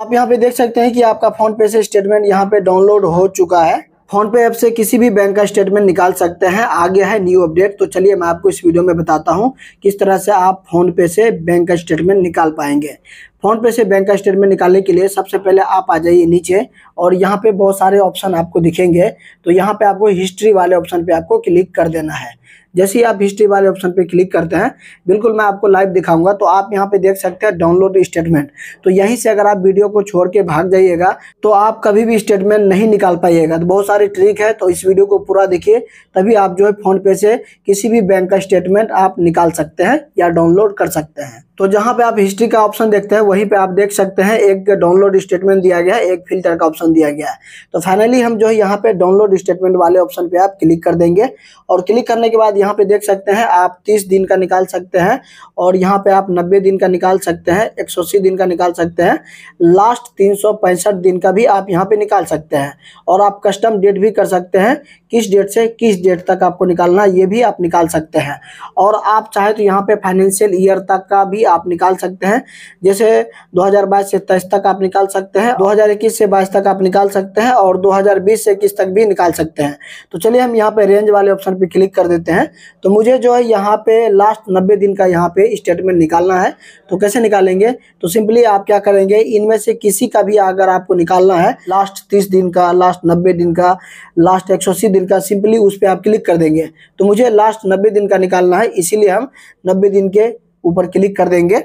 आप यहाँ पे देख सकते हैं कि आपका फ़ोन पे से स्टेटमेंट यहाँ पे डाउनलोड हो चुका है। फ़ोन पे ऐप से किसी भी बैंक का स्टेटमेंट निकाल सकते हैं। आगे है न्यू अपडेट। तो चलिए मैं आपको इस वीडियो में बताता हूँ किस तरह से आप फ़ोन पे से बैंक का स्टेटमेंट निकाल पाएँगे। फ़ोन पे से बैंक का स्टेटमेंट निकालने के लिए सबसे पहले आप आ जाइए नीचे और यहाँ पे बहुत सारे ऑप्शन आपको दिखेंगे। तो यहाँ पे आपको हिस्ट्री वाले ऑप्शन पे आपको क्लिक कर देना है। जैसे ही आप हिस्ट्री वाले ऑप्शन पे क्लिक करते हैं, बिल्कुल मैं आपको लाइव दिखाऊँगा तो आप यहाँ पे देख सकते हैं डाउनलोड स्टेटमेंट तो यहीं से अगर आप वीडियो को छोड़ के भाग जाइएगा तो आप कभी भी स्टेटमेंट नहीं निकाल पाइएगा। तो बहुत सारे ट्रिक है तो इस वीडियो को पूरा देखिए, तभी आप जो है फ़ोन पे से किसी भी बैंक का स्टेटमेंट आप निकाल सकते हैं या डाउनलोड कर सकते हैं। तो जहाँ पे आप हिस्ट्री का ऑप्शन देखते हैं, वहीं पे आप देख सकते हैं, एक डाउनलोड स्टेटमेंट दिया गया है, एक फ़िल्टर का ऑप्शन दिया गया है। तो फाइनली हम जो है यहाँ पे डाउनलोड स्टेटमेंट वाले ऑप्शन पे आप क्लिक कर देंगे और क्लिक करने के बाद यहाँ पे देख सकते हैं, आप तीस दिन का निकाल सकते हैं और यहाँ पे आप नब्बे दिन का निकाल सकते हैं, एक सौ अस्सी दिन का निकाल सकते हैं लास्ट तीन सौ पैंसठ दिन का भी आप यहाँ पे निकाल सकते हैं और आप कस्टम डेट भी कर सकते हैं, किस डेट से किस डेट तक आपको निकालना है, ये भी आप निकाल सकते हैं। और आप चाहे तो यहाँ पे फाइनेंशियल ईयर तक का भी आप निकाल सकते हैं। जैसे 2022 से तेईस तक आप निकाल सकते हैं 2021 से 22 तक आप निकाल सकते हैं और 2020 से इक्कीस तक भी निकाल सकते हैं। तो चलिए हम यहाँ पे रेंज वाले ऑप्शन पे क्लिक कर देते हैं। तो मुझे जो है यहाँ पे लास्ट नब्बे दिन का यहाँ पे स्टेटमेंट निकालना है। तो कैसे निकालेंगे? तो सिंपली आप क्या करेंगे? इनमें से किसी का भी अगर आपको निकालना है लास्ट तीस दिन का लास्ट नब्बे दिन का लास्ट एक दिन का सिंपली उस पर आप क्लिक कर देंगे। तो मुझे लास्ट नब्बे दिन का निकालना है, इसीलिए हम नब्बे दिन के ऊपर क्लिक कर देंगे।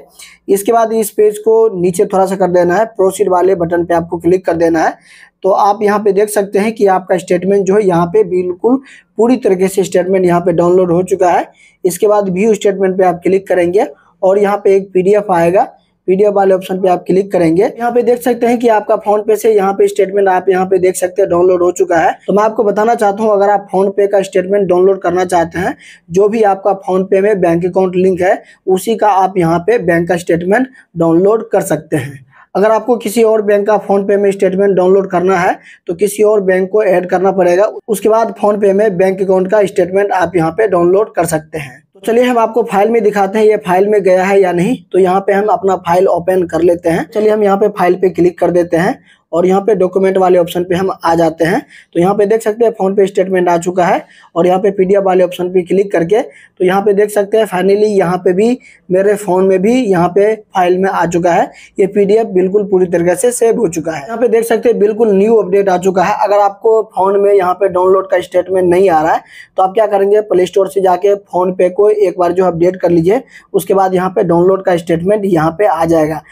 इसके बाद इस पेज को नीचे थोड़ा सा कर देना है। प्रोसीड वाले बटन पे आपको क्लिक कर देना है। तो आप यहाँ पे देख सकते हैं कि आपका स्टेटमेंट जो है यहाँ पे बिल्कुल पूरी तरीके से स्टेटमेंट यहाँ पे डाउनलोड हो चुका है। इसके बाद व्यू स्टेटमेंट पे आप क्लिक करेंगे और यहाँ पे एक पीडीएफ आएगा। पीडीएफ वाले ऑप्शन पे आप क्लिक करेंगे। यहाँ पे देख सकते हैं कि आपका फ़ोन पे से यहाँ पे स्टेटमेंट आप यहाँ पे देख सकते हैं, डाउनलोड हो चुका है। तो मैं आपको बताना चाहता हूँ, अगर आप फ़ोन पे का स्टेटमेंट डाउनलोड करना चाहते हैं, जो भी आपका फ़ोन पे में बैंक अकाउंट लिंक है, उसी का आप यहाँ पे बैंक का स्टेटमेंट डाउनलोड कर सकते हैं। अगर आपको किसी और बैंक का फ़ोन पे में स्टेटमेंट डाउनलोड करना है तो किसी और बैंक को ऐड करना पड़ेगा। उसके बाद फ़ोन पे में बैंक अकाउंट का स्टेटमेंट आप यहाँ पे डाउनलोड कर सकते हैं। तो चलिए हम आपको फ़ाइल में दिखाते हैं, ये फ़ाइल में गया है या नहीं। तो यहाँ पे हम अपना फ़ाइल ओपन कर लेते हैं। चलिए हम यहाँ पे फ़ाइल पे क्लिक कर देते हैं। और यहाँ पे डॉक्यूमेंट वाले ऑप्शन पे हम आ जाते हैं तो यहाँ पे देख सकते हैं फ़ोन पे स्टेटमेंट आ चुका है और यहाँ पे पीडीएफ वाले ऑप्शन पे क्लिक करके तो यहाँ पे देख सकते हैं फाइनली यहाँ पे भी मेरे फ़ोन में भी यहाँ पे फ़ाइल में आ चुका है ये पीडीएफ बिल्कुल पूरी तरीके से सेव हो चुका है यहाँ पे देख सकते हैं बिल्कुल न्यू अपडेट आ चुका है अगर आपको फ़ोन में यहाँ पे डाउनलोड का स्टेटमेंट नहीं आ रहा है तो आप क्या करेंगे प्ले स्टोर से जाके फ़ोन पे को एक बार जो अपडेट कर लीजिए उसके बाद यहाँ पे डाउनलोड का स्टेटमेंट यहाँ पे आ जाएगा